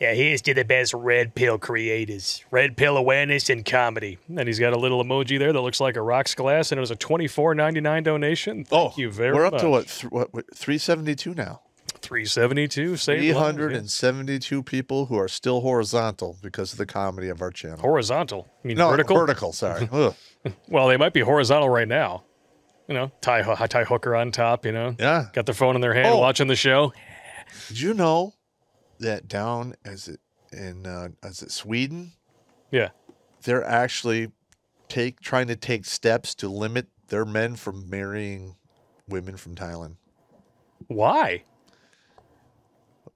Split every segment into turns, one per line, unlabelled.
Yeah, here's to the best red pill creators. Red pill awareness and comedy. And he's got a little emoji there that looks like a rocks glass, and it was a twenty four ninety nine donation. Thank oh, you very much.
We're
much.
up to what, th- what, what 372 now.
Three seventy two. Say
372 people who are still horizontal because of the comedy of our channel.
horizontal. I mean
no,
vertical.
vertical, sorry.
Well, they might be horizontal right now. You know, tie tie hooker on top. You know,
Yeah.
got their phone in their hand,
Oh.
watching the show.
Did you know that down as it in uh, as it Sweden,
Yeah.
they're actually take trying to take steps to limit their men from marrying women from Thailand.
Why?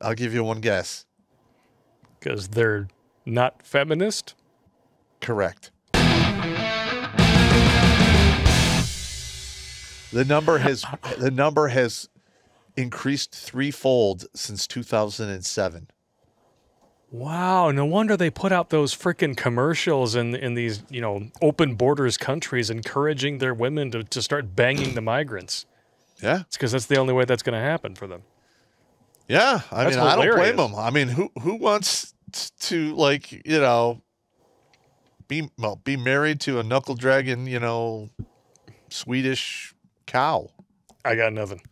I'll give you one guess.
Because they're not feminist.
Correct. The number has the number has increased threefold since 2007.
Wow, no wonder they put out those freaking commercials in in these, you know, open borders countries encouraging their women to, to start banging the migrants.
Yeah,
It's because that's the only way that's going to happen for them.
yeah. I
That's
mean, I don't blame them. I mean, who who wants to like you know be well be married to a knuckle dragon you know Swedish cow?
I got nothing.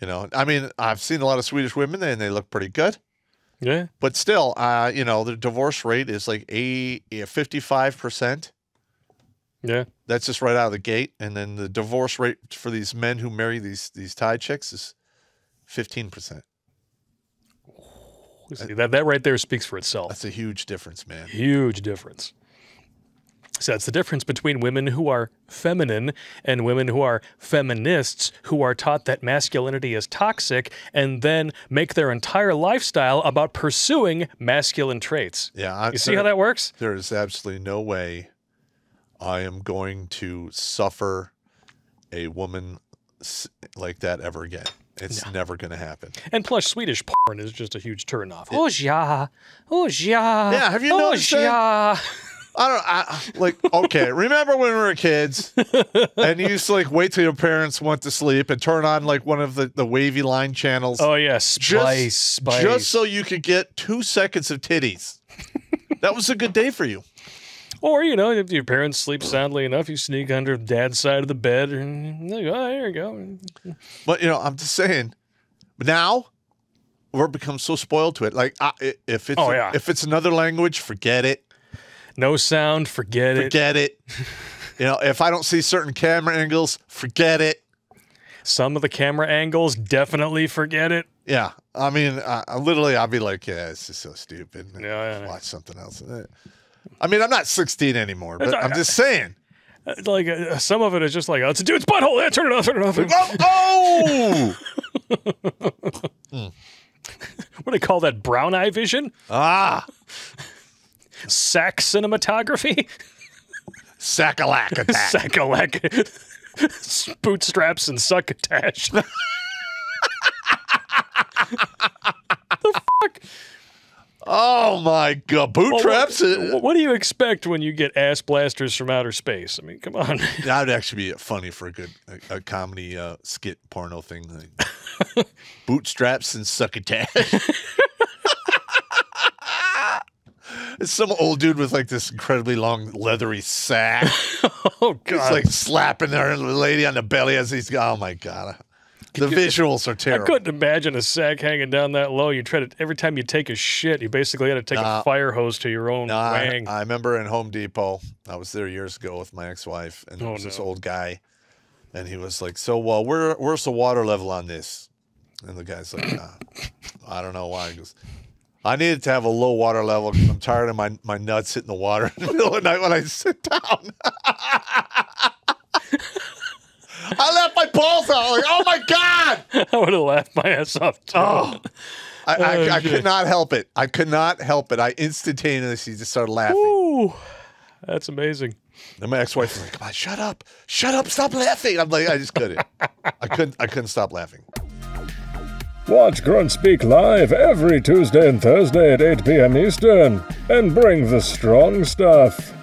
You know, I mean, I've seen a lot of Swedish women and they look pretty good.
Yeah.
But still, uh, you know, the divorce rate is like a fifty-five percent.
Yeah.
That's just right out of the gate, and then the divorce rate for these men who marry these these Thai chicks is fifteen percent.
See, that, that right there speaks for itself.
That's a huge difference, man.
Huge difference. So that's the difference between women who are feminine and women who are feminists who are taught that masculinity is toxic and then make their entire lifestyle about pursuing masculine traits.
Yeah, I,
You see how that works?
There is absolutely no way I am going to suffer a woman like that ever again. It's never going to happen.
And plus, Swedish porn is just a huge turnoff. Oh yeah, oh yeah.
Yeah, have you
oh,
noticed that?
yeah.
I don't I, like. Okay, remember when we were kids, and you used to like wait till your parents went to sleep and turn on like one of the the wavy line channels,
Oh yeah,
just
spice, spice.
just so you could get two seconds of titties. that was a good day for you.
Or, you know, if your parents sleep soundly enough, you sneak under dad's side of the bed and like, oh, ah, here you go.
But you know, I'm just saying. Now we're become so spoiled to it. Like i- if it's
Oh, yeah.
if it's another language, forget it.
No sound, forget it.
Forget it. you know, if I don't see certain camera angles, forget it.
Some of the camera angles, definitely forget it.
Yeah, I mean, I, I literally, I'll be like, yeah, it's just so stupid.
Yeah, yeah, yeah.
Watch something else. I mean, I'm not 16 anymore, but I'm just saying.
Uh, Like, uh, some of it is just like, oh, it's a dude's butthole. Yeah, turn it off, turn it off.
Oh, oh!
What do they call that? Brown eye vision?
ah,
Sack cinematography?
sackalack attack.
Sackalek. Bootstraps and succotash. the fuck?
oh my god, boot
Well,
traps.
What, what do you expect when you get ass blasters from outer space? I mean, come on.
That would actually be funny for a good a, a comedy uh, skit porno thing. Like, bootstraps and succotash. It's some old dude with like this incredibly long leathery sack.
Oh god!
He's like slapping their lady on the belly as he's. Oh my god, the visuals are terrible.
I couldn't imagine a sack hanging down that low. You try to every time you take a shit, you basically had to take a fire hose to your own
No, I,
wang.
I remember in Home Depot, I was there years ago with my ex-wife, and there
Oh,
was this old guy, and he was like, "So, well, where where's the water level on this?" And the guy's like, uh, "I don't know why." He goes, "I needed to have a low water level because I'm tired of my my nuts hitting the water in the middle of the night when I sit down." I left my balls out. Like, oh my god!
I would have laughed my ass off. Too.
Oh. I, I,
Oh,
I could not help it. I could not help it. I instantaneously just started laughing.
Ooh, that's amazing.
And my ex-wife was like, "Come on, shut up, shut up, stop laughing." I'm like, I just couldn't. I couldn't. I couldn't stop laughing.
Watch Grunt Speak live every Tuesday and Thursday at 8 p.m. Eastern and bring the strong stuff.